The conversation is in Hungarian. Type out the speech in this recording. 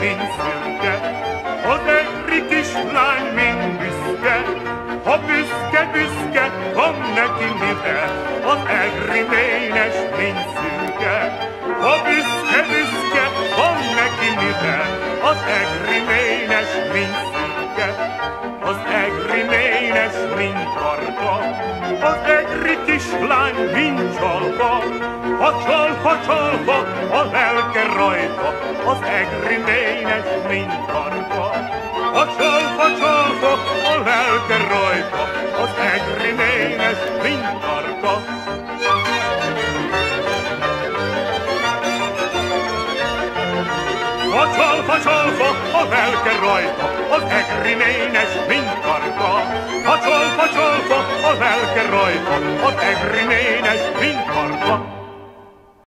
mint szürke, az egri kislány, mint büszke, ha büszke, büszke, van neki mivel, az egri ménes, mint szürke. Ha büszke, büszke, van neki mivel, az egri ménes, mint szürke. Az egri ménes, mint karka, az egri kislány, mint csalka, ha csalfa, csalfa, a ménes, mint karka. A csalfa, csalfa, a lelke rajta, az egri ménes, mint karka. A csalfa, csalfa, a lelke rajta, az egri ménes, mint karka. A csalfa, csalfa, a lelke rajta, az egri ménes, mint.